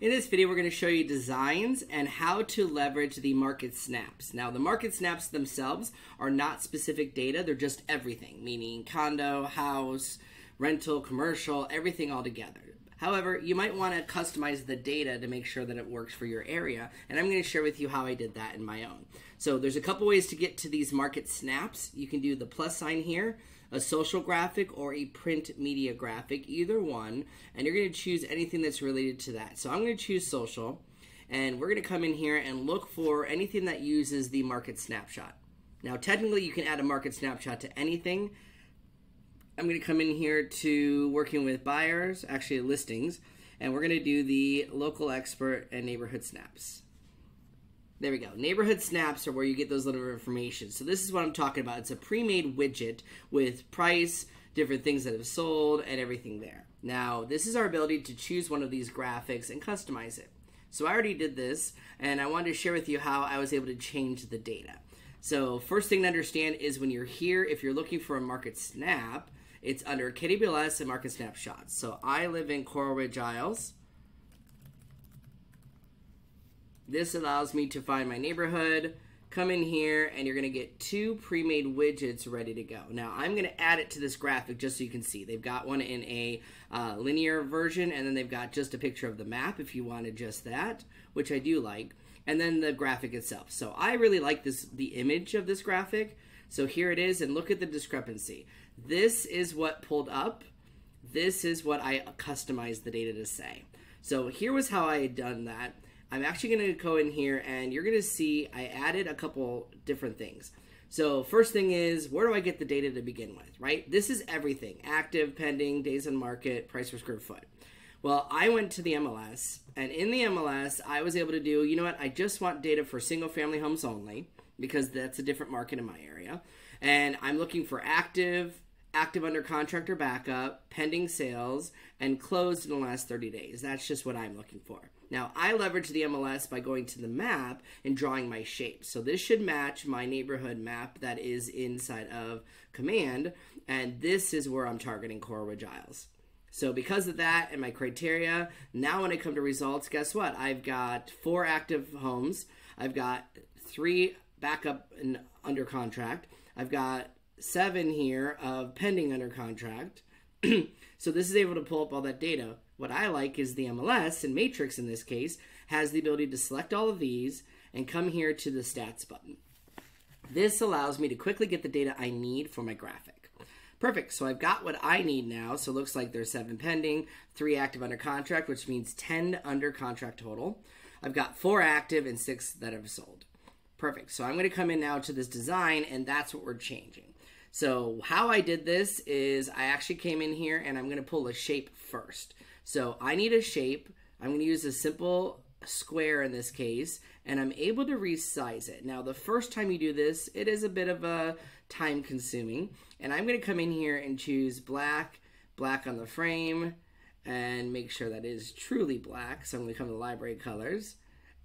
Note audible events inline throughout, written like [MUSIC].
In this video, we're going to show you designs and how to leverage the market snaps. Now, the market snaps themselves are not specific data, they're just everything, meaning condo, house, rental, commercial, everything all together. However, you might want to customize the data to make sure that it works for your area, and I'm going to share with you how I did that in my own. So there's a couple ways to get to these market snaps. You can do the plus sign here, a social graphic or a print media graphic, either one, and you're going to choose anything that's related to that. So I'm going to choose social, and we're going to come in here and look for anything that uses the market snapshot. Now, technically, you can add a market snapshot to anything. I'm going to come in here to working with buyers, actually listings, and we're going to do the local expert and neighborhood snaps. There we go. Neighborhood snaps are where you get those little information. So this is what I'm talking about. It's a pre-made widget with price, different things that have sold, and everything there. Now, this is our ability to choose one of these graphics and customize it. So I already did this, and I wanted to share with you how I was able to change the data. So first thing to understand is when you're here, if you're looking for a market snap, it's under KWLS and market snapshots. So I live in Coral Ridge Isles. This allows me to find my neighborhood, come in here, and you're to get two pre-made widgets ready to go. Now, I'm to add it to this graphic just so you can see. They've got one in a uh, linear version, and then they've got just a picture of the map if you wanted just that, which I do like, and then the graphic itself. So I really like this the image of this graphic. So here it is, and look at the discrepancy. This is what pulled up. This is what I customized the data to say. So here was how I had done that. I'm actually going to go in here and you're going to see I added a couple different things. So first thing is, where do I get the data to begin with, right? This is everything, active, pending, days on market, price per square foot. Well, I went to the MLS, and in the MLS, I was able to do, you know what, I just want data for single family homes only, because that's a different market in my area. And I'm looking for active, active under contract or backup, pending sales, and closed in the last 30 days. That's just what I'm looking for. Now, I leverage the MLS by going to the map and drawing my shape. So this should match my neighborhood map that is inside of Command, and this is where I'm targeting Coral Ridge Isles. So because of that and my criteria, now when I come to results, guess what? I've got four active homes. I've got three backup and under contract. I've got seven here of pending under contract. [CLEARS THROAT] so this is able to pull up all that data. What I like is the MLS, and Matrix in this case, has the ability to select all of these and come here to the stats button. This allows me to quickly get the data I need for my graphic. Perfect, so I've got what I need now. So it looks like there's seven pending, three active under contract, which means 10 under contract total. I've got four active and six that have sold. Perfect, so I'm gonna come in now to this design and that's what we're changing. So how I did this is I actually came in here and I'm going to pull a shape first. So I need a shape. I'm going to use a simple square in this case and I'm able to resize it. Now the first time you do this, it is a bit of a time consuming and I'm going to come in here and choose black, black on the frame and make sure that is truly black. So I'm going to come to library colors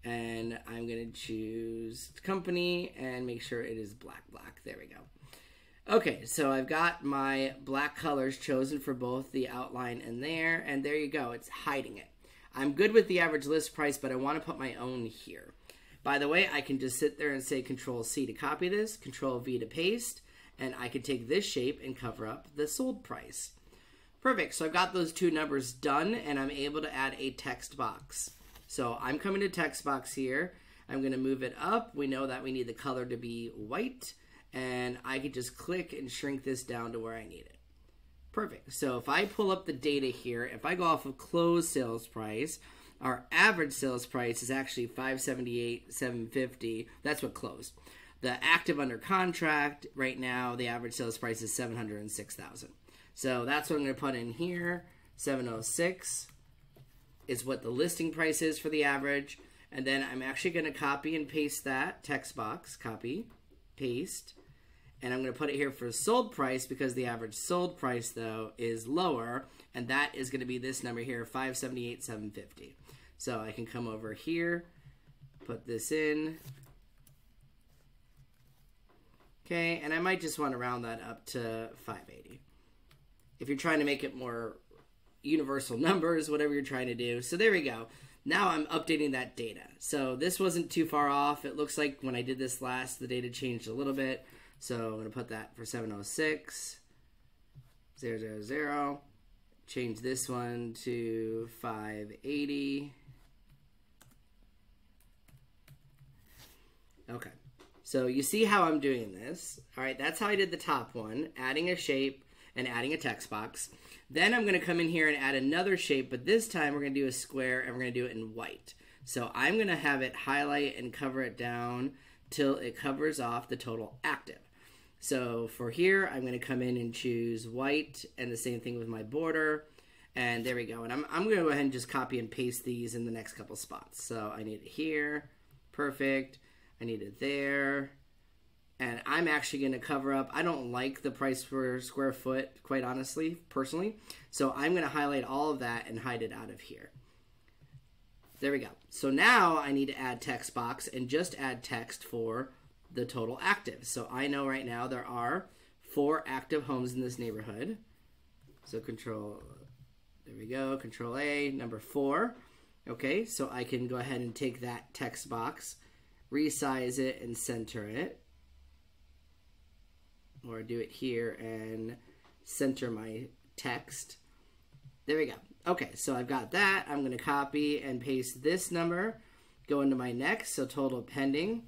and I'm going to choose company and make sure it is black, black. There we go. Okay, so I've got my black colors chosen for both the outline and there, and there you go, it's hiding it. I'm good with the average list price, but I want to put my own here. By the way, I can just sit there and say Control C to copy this, Control V to paste, and I can take this shape and cover up the sold price. Perfect, so I've got those two numbers done, and I'm able to add a text box. So I'm coming to text box here. I'm going to move it up. We know that we need the color to be white and I could just click and shrink this down to where I need it. Perfect. So if I pull up the data here, if I go off of closed sales price, our average sales price is actually 578 750 That's what closed. The active under contract right now, the average sales price is 706,000. So that's what I'm going to put in here. 706 is what the listing price is for the average. And then I'm actually going to copy and paste that text box, copy, paste and I'm going to put it here for sold price because the average sold price though is lower and that is going to be this number here 578 750 so I can come over here put this in okay and I might just want to round that up to 580 if you're trying to make it more universal [LAUGHS] numbers whatever you're trying to do so there we go now I'm updating that data. So this wasn't too far off. It looks like when I did this last, the data changed a little bit. So I'm going to put that for 706, 000. Change this one to 580. Okay. So you see how I'm doing this. All right, that's how I did the top one, adding a shape and adding a text box. Then I'm going to come in here and add another shape, but this time we're going to do a square and we're going to do it in white. So I'm going to have it highlight and cover it down till it covers off the total active. So for here, I'm going to come in and choose white and the same thing with my border. And there we go. And I'm, I'm going to go ahead and just copy and paste these in the next couple spots. So I need it here. Perfect. I need it there and I'm actually going to cover up. I don't like the price per square foot, quite honestly, personally. So I'm going to highlight all of that and hide it out of here. There we go. So now I need to add text box and just add text for the total active. So I know right now there are four active homes in this neighborhood. So control, there we go, control A, number four. Okay, so I can go ahead and take that text box, resize it, and center it or do it here and center my text. There we go. Okay, so I've got that. I'm going to copy and paste this number, go into my next, so total pending.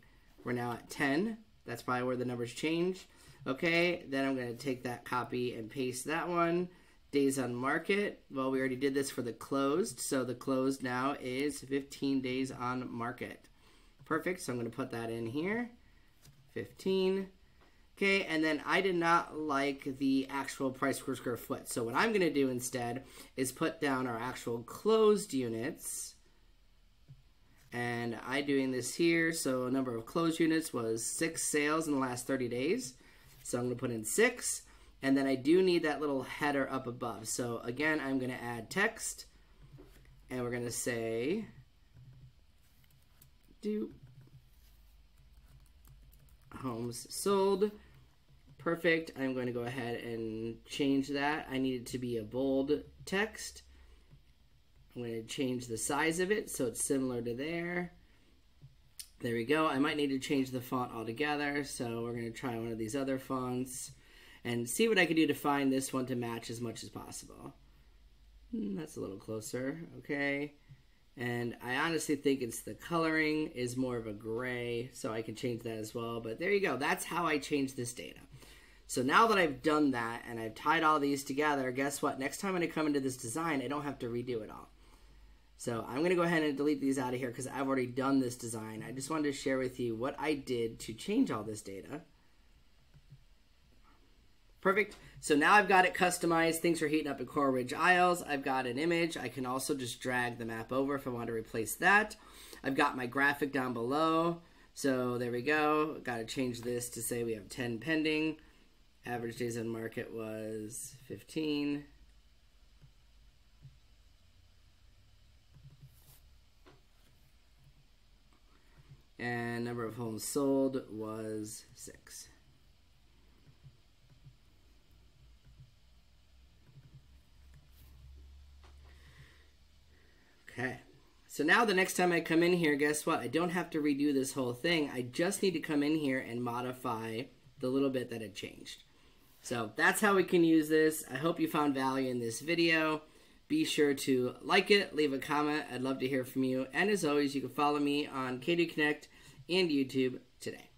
We're now at 10. That's probably where the numbers change. Okay, then I'm going to take that copy and paste that one. Days on market. Well, we already did this for the closed, so the closed now is 15 days on market. Perfect, so I'm going to put that in here. 15. Okay, and then I did not like the actual price per square foot. So what I'm going to do instead is put down our actual closed units. And I doing this here, so number of closed units was six sales in the last 30 days. So I'm going to put in six. And then I do need that little header up above. So again, I'm going to add text. And we're going to say, do homes sold perfect. I'm going to go ahead and change that. I need it to be a bold text. I'm going to change the size of it so it's similar to there. There we go. I might need to change the font altogether, so we're going to try one of these other fonts and see what I can do to find this one to match as much as possible. Hmm, that's a little closer, okay. And I honestly think it's the coloring is more of a gray, so I can change that as well. But there you go. That's how I change this data. So now that I've done that and I've tied all these together, guess what? Next time when I come into this design, I don't have to redo it all. So I'm going to go ahead and delete these out of here because I've already done this design. I just wanted to share with you what I did to change all this data. Perfect. So now I've got it customized. Things are heating up in Coral Ridge Isles. I've got an image. I can also just drag the map over if I want to replace that. I've got my graphic down below. So there we go. Got to change this to say we have 10 pending. Average days on market was 15. And number of homes sold was six. Okay. So now the next time I come in here, guess what? I don't have to redo this whole thing. I just need to come in here and modify the little bit that had changed. So that's how we can use this. I hope you found value in this video. Be sure to like it, leave a comment. I'd love to hear from you. And as always, you can follow me on KW Connect and YouTube today.